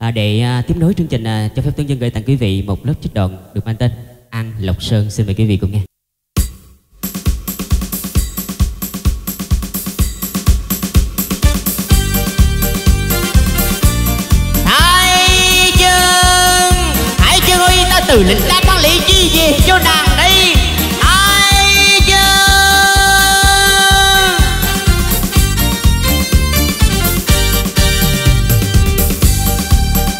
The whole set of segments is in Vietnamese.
À, để à, tiếp nối chương trình à, cho phép tuấn dân gửi tặng quý vị một lớp trích đoạn được mang tên An Lộc Sơn xin mời quý vị cùng nghe. Thái Chương Thái Chương ơi ta từ lĩnh đá mang lý chi về cho nàng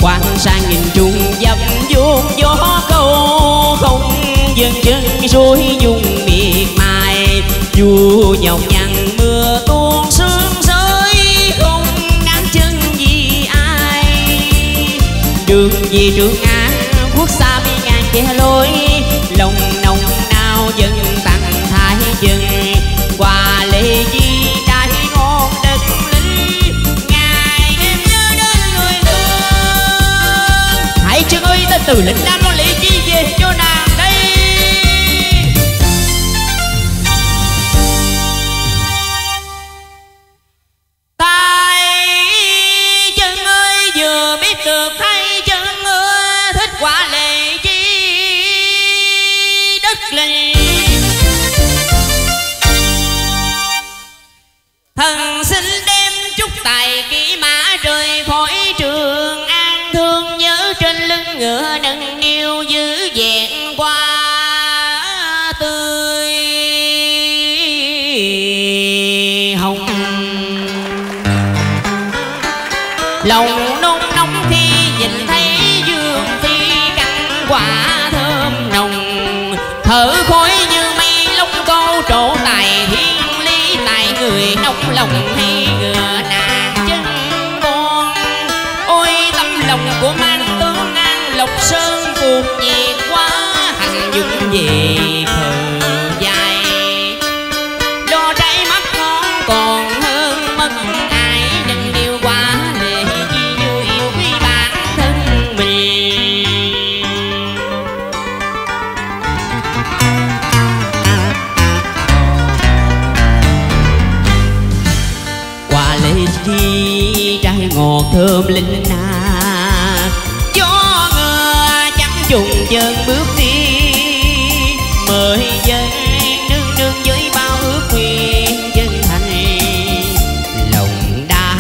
Quan sang nhìn chung dập vuông, gió câu không dừng chân suối dung miệt mài. Dù nhọc nhằn mưa tuôn sương rơi, không ngăn chân vì ai. Đường vì trường an quốc xa bi ngàn che lối, lòng nồng nào dân từ lĩnh đá mang lý chi về cho nàng đây. Tay chân ơi, vừa biết được thay chân ơi, thích quả lệ chi đất lệ. Thần xin đem chúc tài kỹ mã rời khỏi trường an thương nhớ trên lưng ngựa lầu nôn nóng khi nhìn thấy dương phi cắn quả thơm nồng. Thở khói như mây lông câu trổ tài thiên lý, tài người nóng lòng hay ngựa nàng chân con. Ôi tâm lòng của mang tướng an, lộc sơn cuộc nhiệt quá hành dũng về quả lễ chi trái ngọt thơm linh na gió ngờ chẳng trùng chân bước đi mời dân nương nương với bao ước nguyện chân thành lòng đã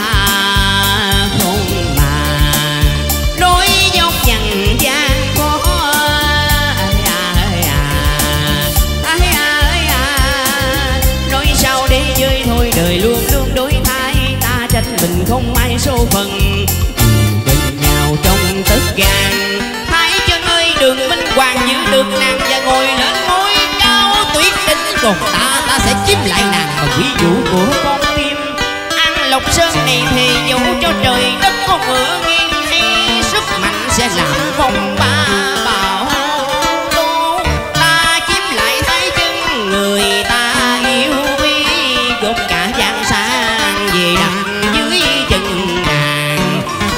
không mà nối dốc nhằn gian có ai ai à ai ai à nói sao để chơi thôi đời luôn luôn đối không ai số phận. Bên nhau trong tất gan thái chân ơi đường minh hoàng giữ được nàng và ngồi lên ngôi cao. Tuyết đỉnh còn ta ta sẽ chiếm lại nàng và quý vũ của con tim. Ăn lộc sơn này thì dẫu cho trời đất có ngựa nghiêng hay sức mạnh sẽ làm phong ba bảo tố. Ta chiếm lại thái chân người ta yêu quý gồm cả giang sang về đằng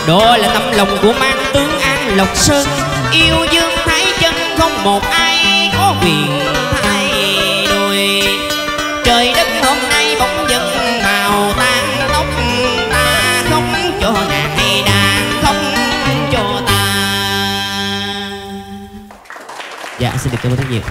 đó là tấm lòng của mang tướng an lộc sơn. Yêu dương thái chân không một ai có quyền thay đổi. Trời đất hôm nay bỗng dưng màu tan tóc ta không cho nàng hay đàn, không cho ta. Dạ xin được cảm ơn rất nhiều.